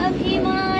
開きます。